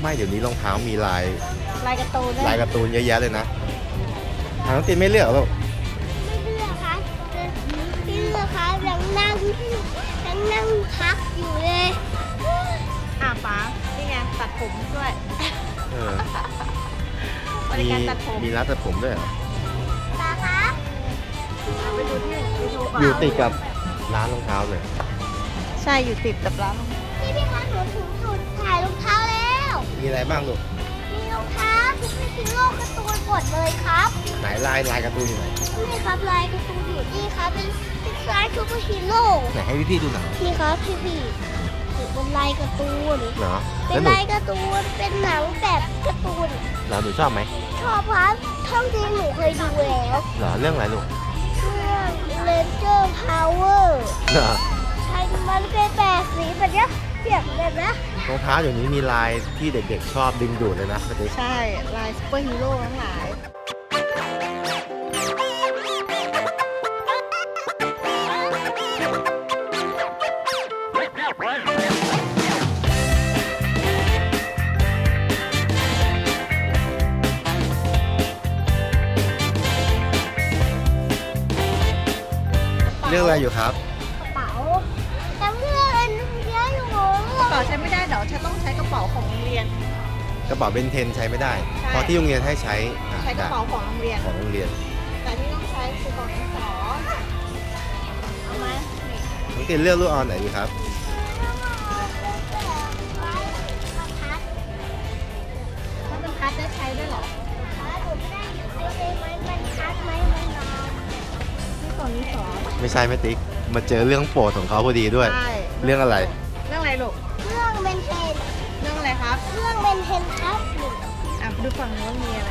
ไม่เดี๋ยวนี้รองเท้ามีลายลายการ์ตูนด้วยลายการ์ตูนเยอะแยะเลยนะทางน้องตินไม่เลือกเหรอลูกไม่เลือกครับพี่เลือกครับยังนั่งยังนั่งพักอยู่เลยอะป๋านี่ไงตัดผมด้วยเออบริมีการตัดผมมีร้านตัดผมด้วยเหรอตาครับไปดูที่ไปดูเปล่าอยู่ติดกับร้านรองเท้าเลย ใช่อยู่ติดกับร้านพี่พี่คะหนูถึงจุด มีอะไรบ้างลูกมีรองเท้าทุกชิ้นโลกการ์ตูนหมดเลยครับไหนลายลายการ์ตูนอยู่ไหนนี่ครับลายการ์ตูนอยู่นี่ครับเป็นเป็นลายซูเปอร์ฮีโร่ไหนให้พี่ๆดูหน่อยนี่ครับพี่พี่เป็นลายการ์ตูนเหรอเป็แล้นวหนูลายการ์ตูนเป็นหนังแบบการ์ตูนเหรอหนูชอบไหมชอบครับท่องที่หนูเคยดูแล้วเหรอเรื่องอะไรลูกเรื่องเลนเจอร์พาวเวอร์เหรอใช่มันเป็นแบบสีแบบเนี้ยเปียกแบบนะ รองเท้าเดี๋ยวนี้มีลายที่เด็กๆชอบดึงดูดเลยนะพี่ติ๊กใช่ ลายซูเปอร์ฮีโร่ทั้งหลาย เรื่องอะไรอยู่ครับ เป๋าของโรงเรียน กระเป๋าเบนเทนใช้ไม่ได้ ใช่เพราะที่โรงเรียนให้ใช้อ่ใช้กระเป๋าของโรงเรียน ของโรงเรียนแต่ที่ต้องใช้คือของดินสอเอาไหมนี่น้องตินเลือกลูกออนไหนดีครับ ถ้าเป็นคัสได้ใช้ด้วยเหรอนี่ของดินสอไม่ใช่แม่ติ๊กมาเจอเรื่องโปรดของเขาพอดีด้วย ใช่เรื่องอะไร เรื่องอะไรลูก เครื่องเบนเทนเรื่ อะไรครับ เครื่องเป็นเทนทับอะดูฝั่งนู้นมีอะไร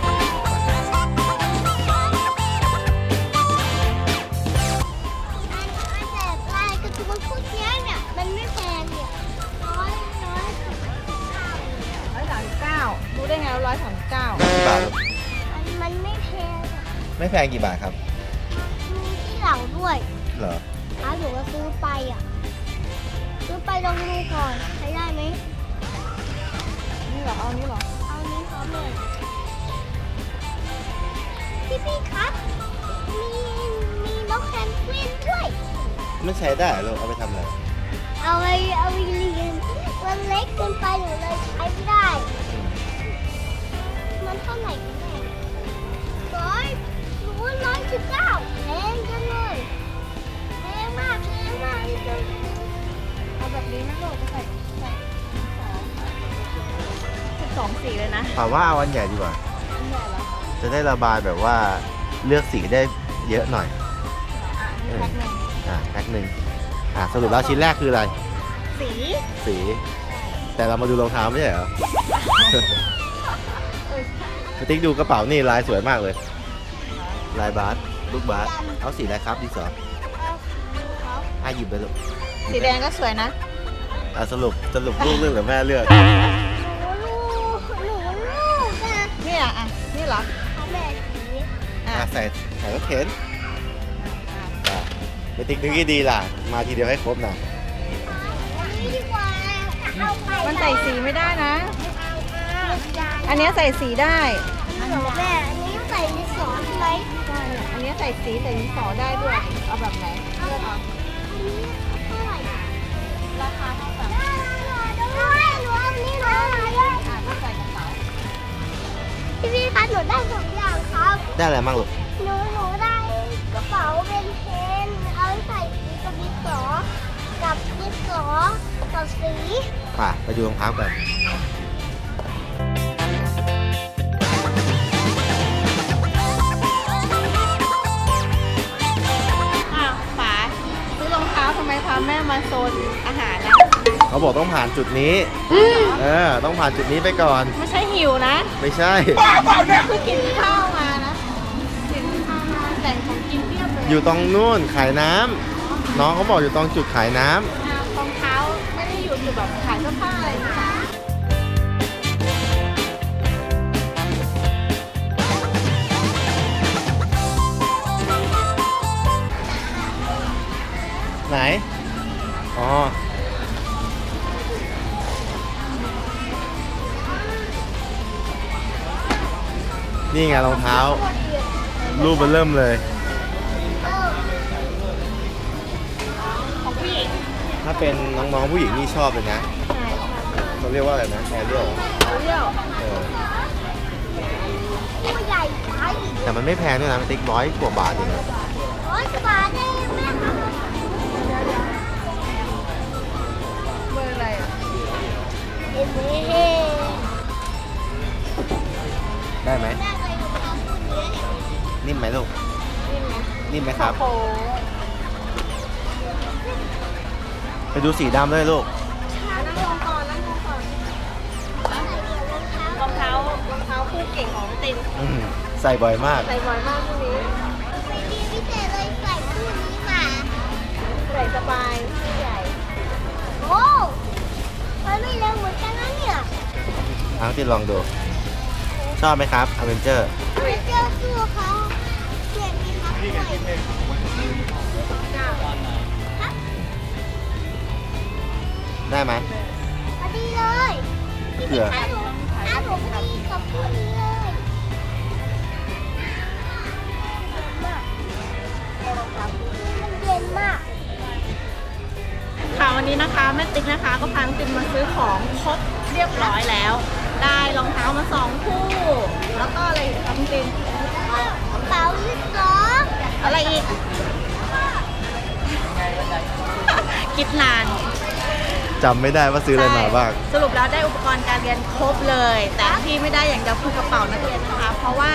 รู้ได้ไงร้อยสามสิบเก้ากี่บาทมันมันไม่แพงไม่แพงกี่บาทครับมีที่เหลาด้วย เหรอคะหนูก็ซื้อไปอะ ซื้อไปลองดูก่อนใช้ได้ไหม นี่เหรอเอานี่เหรอ เอานี้พร้อมเลยพี่พี่ครับ มีมีนกแพนกวินด้วยมันใช้ได้เหรอลูกเอาไปทำอะไร เอาไปเอาไปเรียนมันเล็กเกินไปหนูเลยใช้ไม่ได้ มันเท่าไหร่กันแน่ร้อยหนูร้อยสิบเก้าแพงจังเลยแพงมากแพงมากเลยเอาแบบนี้นะลูกใส่ใส่ สิบสองสีเลยนะป่าว่าเอาอันใหญ่ดีกว่า อันใหญ่เหรอจะได้ระบายแบบว่าเลือกสีได้เยอะหน่อย อะอันนี้แพ็คหนึ่งอะแพ็คหนึ่งอะสรุปแล้วชิ้นแรกคืออะไร สีสี แต่เรามาดูรองเท้าไม่ใช่เหรอพี่ติ๊กดูกระเป๋านี่ลายสวยมากเลย ลายบาสลูกบาสเอาสีอะไรครับดีสออะหยิบไปลูกสีแดงก็สวยนะ อะสรุปสรุปลูกเลือกหรือแม่เลือก เหรอเอาแบบนี้อะอะใส่ใส่รถเข็นอะพี่ติ๊กนึกให้ดีล่ะ มาทีเดียวให้ครบนะอันนี้ดีกว่าเอาไปมันใส่สีไม่ได้นะ เอาเอาอันเนี้ยใส่สีได้ อันนี้ของแม่อันนี้ใส่ดินสอใช่ไหมใช่อันเนี้ยใส่สีใส่ดินสอได้ด้วย เอาแบบไหนเลือกเอา ได้อะไรบ้างลูกหนูหนูได้กระเป๋าเป็นเพนเอาไว้ใส่สีกับดินสอกับดินสอกับสีป่ะไปดูรองเท้ากันอ้าวป๋าซื้อรองเท้าทำไมพาแม่มาโซนอาหารนะเขาบอกต้องผ่านจุดนี้เออต้องผ่านจุดนี้ไปก่อน ไม่ใช่หิวนะ ไม่ใช่ เพิ่งกินข้าว อยู่ตรงนู่นขายน้ำน้องเขาบอกอยู่ตรงจุดขายน้ำอ่ารองเท้าไม่ได้อยู่จุดแบบขายเสื้อผ้าอะไรนะคะไหน อ๋อ นี่ไงรองเท้า รูปมันเริ่มเลย ถ้าเป็นน้องๆผู้หญิงนี่ชอบเลยนะใช่ค่ะเขาเรียกว่าอะไรนะแคเรียลเขาเรียกเออตัวใหญ่ไปแต่มันไม่แพงด้วยนะมันติ๊กร้อยกว่าบาทเองนะร้อยกว่าบาทเองแม่ครับเบอร์อะไรอะเอ็มเอได้ไหมแม่เคยดูเขาพูดเนี้ยนิ่มไหมลูกนี่ไหมนิ่มไหมครับโอ้โห ไปดูสีดำด้วยลูก นั่งลงก่อนนั่งลงก่อนรองเท้ารองเท้าคู่เก่งของตินอืมใส่บ่อยมาก ใส่บ่อยมากพวกนี้ไปดีพิเศษเลยใส่คู่นี้มาใส่สบายผู้ใหญ่โอ้มันไม่เร็วเหมือนกันนะเนี่ยทั้งที่ลองดู ชอบไหมครับอเวนเจอร์ไม่เจอสู้เขาเปลี่ยนมีครับด้วยครับ ได้ไหมพอดีเลยพี่เผื่พี่อขาหนูขาหนูพอดีกับคู่นี้เลยมากแต่รองเท้าคู่นี้มันเย็นมาก ค่ะวันนี้นะคะแม่ติ๊กนะคะก็พาน้องตินมาซื้อของครบเรียบร้อยแล้ว ได้รองเท้ามาสองคู่ แล้วก็อะไรอีกครับน้องตินกระเป๋าที่สองอะไรอีก คิดนาน จำไม่ได้ว่าซื้ออะไรมาบ้าง สรุปแล้วได้อุปกรณ์การเรียนครบเลย แต่ที่ไม่ได้อย่างเดียวคือกระเป๋านักเรียนนะคะ เพราะว่า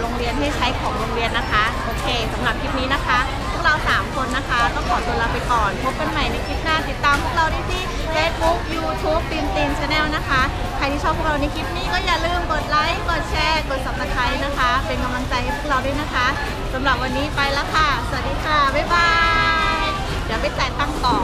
โรงเรียนให้ใช้ของโรงเรียนนะคะโอเคสำหรับคลิปนี้นะคะ พวกเรา 3 คนนะคะต้องขอตัวลาไปก่อน พบกันใหม่ในคลิปหน้าติดตามพวกเราได้ที่ Facebook YouTube TinTin Channel นะคะ ใครที่ชอบพวกเราในคลิปนี้ก็อย่าลืมกดไลค์กดแชร์กด subscribe นะคะ เป็นกำลังใจให้พวกเราด้วยนะคะสำหรับวันนี้ไปแล้วค่ะ สวัสดีค่ะบ๊ายบายเดี๋ยวไปจ่ายตังค์ก่อน